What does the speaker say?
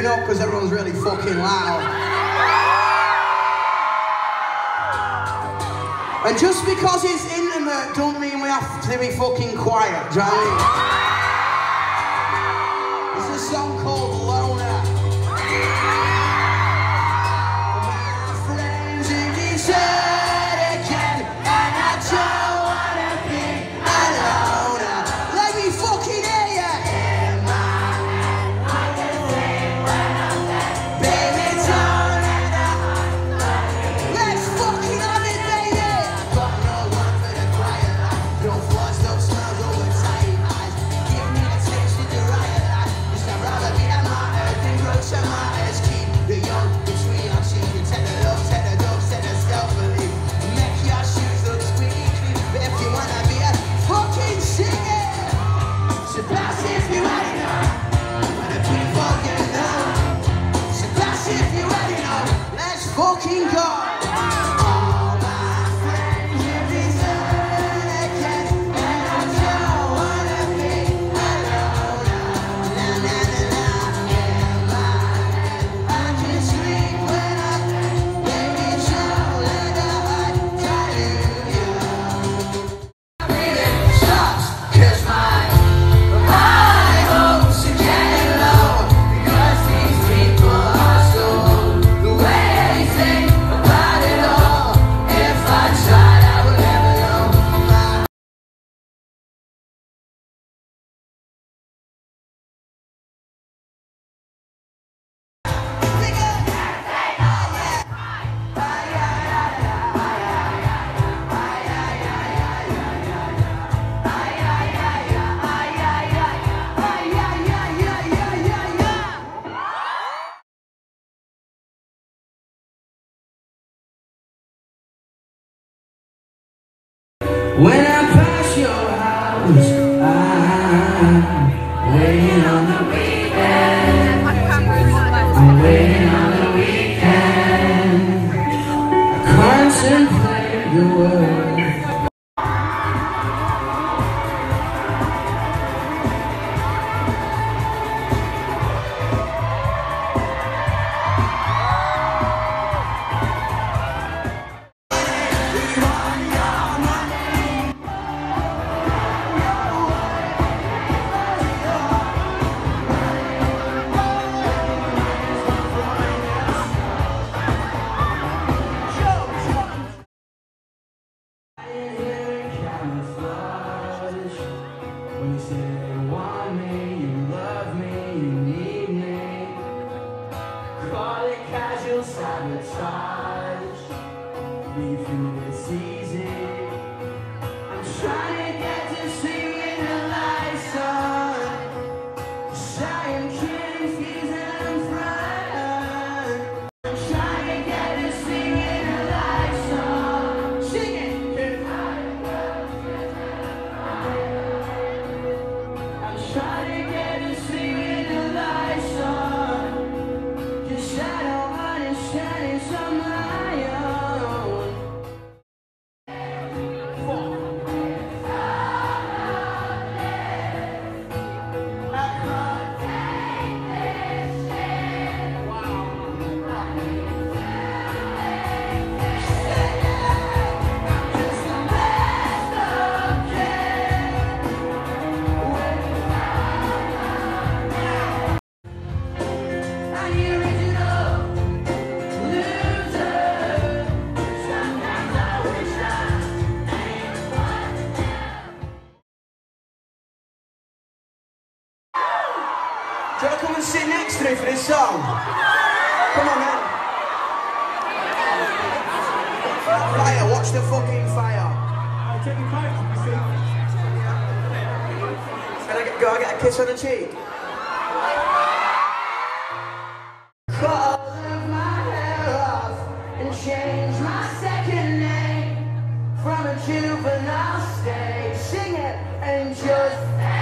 it up because everyone's really fucking loud. And just because it's intimate don't mean we have to be fucking quiet, do you know what I mean? It's a song called When I pass your house, I'm waiting on the weekend. I'm waiting on the weekend. Contemplate the world. Do you want to come and sit next to me for this song? Come on, man. Fire, watch the fucking fire. Can I get, go, I get a kiss on the cheek? change my second name from a juvenile stage. Sing it and just.